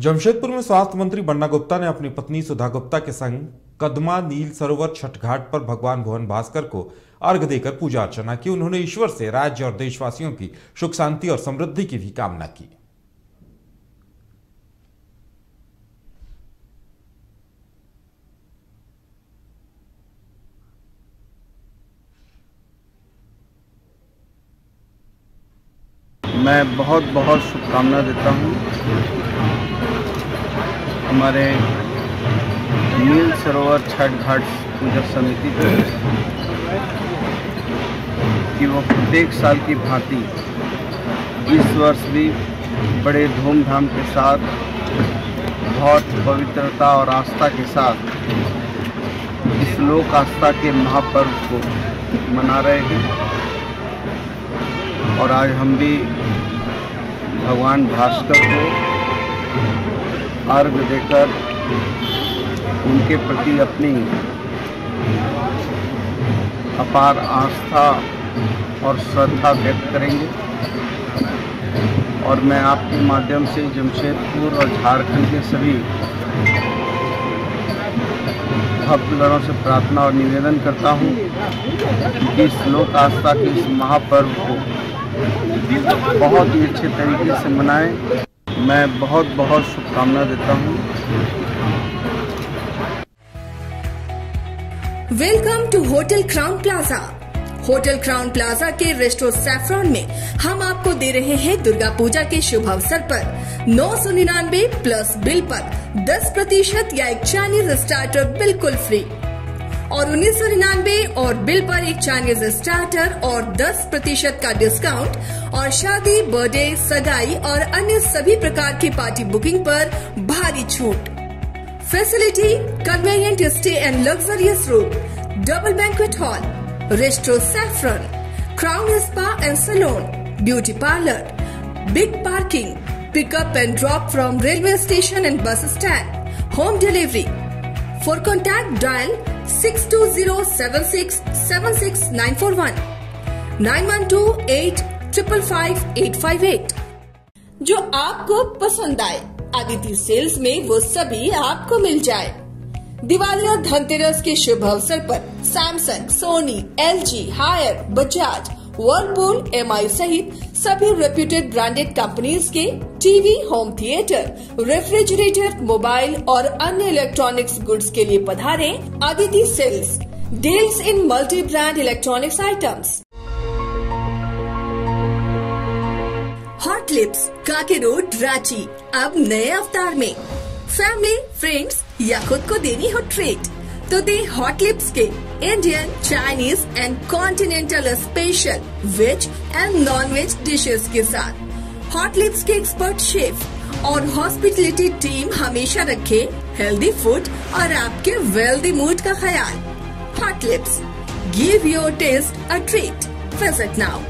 जमशेदपुर में स्वास्थ्य मंत्री बन्ना गुप्ता ने अपनी पत्नी सुधा गुप्ता के संग कदमा नील सरोवर छठ घाट पर भगवान भुवन भास्कर को अर्घ देकर पूजा अर्चना की। उन्होंने ईश्वर से राज्य और देशवासियों की सुख शांति और समृद्धि की भी कामना की। मैं बहुत बहुत शुभकामना देता हूँ। हमारे नील सरोवर छठ घाट पूजा समिति को वो प्रत्येक साल की भांति इस वर्ष भी बड़े धूमधाम के साथ, बहुत पवित्रता और आस्था के साथ इस लोक आस्था के महापर्व को मना रहे हैं। और आज हम भी भगवान भास्कर को अर्घ देकर उनके प्रति अपनी अपार आस्था और श्रद्धा व्यक्त करेंगे। और मैं आपके माध्यम से जमशेदपुर और झारखंड के सभी भक्तगणों से प्रार्थना और निवेदन करता हूँ कि इस लोक आस्था के इस महापर्व को बहुत ही अच्छे तरीके से मनाएँ। मैं बहुत बहुत शुभकामना देता हूँ। Welcome to hotel crown plaza hotel crown plaza के रेस्टोरेंट सैफरॉन में हम आपको दे रहे हैं दुर्गा पूजा के शुभ अवसर पर। नौ सौ निन्यानवे प्लस बिल पर 10 प्रतिशत या एक चाइनीज़ स्टार्टर बिल्कुल फ्री और उन्नीस सौ निन्यानवे और बिल पर एक चाइनीज़ स्टार्टर और 10 प्रतिशत का डिस्काउंट और शादी बर्थडे सगाई और अन्य सभी प्रकार की पार्टी बुकिंग पर भारी छूट। Facility convenient stay and luxurious room double banquet hall resto saffron crown spa and salon beauty parlour big parking pickup and drop from railway station and bus stand home delivery triple five eight five eight जो आपको पसंद आए Aditya sales में वो सभी आपको मिल जाए। दिवाली और धनतेरस के शुभ अवसर पर Samsung Sony LG, Haier Bajaj Whirlpool M सहित सभी रेप्यूटेड ब्रांडेड कंपनीज़ के TV home theatre refrigerator mobile और अन्य इलेक्ट्रॉनिक्स गुड्स के लिए पधारे Aditi sales deals in multi brand electronics items hot lips काके रोड रांची अब नए अवतार में। फैमिली फ्रेंड्स या खुद को देनी हो ट्रीट तो दे हॉट लिप्स के। Indian Chinese and continental special veg and non veg dishes के साथ। हॉट लिप्स के एक्सपर्ट शेफ और हॉस्पिटलिटी टीम हमेशा रखे हेल्दी फ़ूड और आपके वेल्दी मूड का ख्याल। Hot lips give your taste a treat visit now